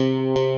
Música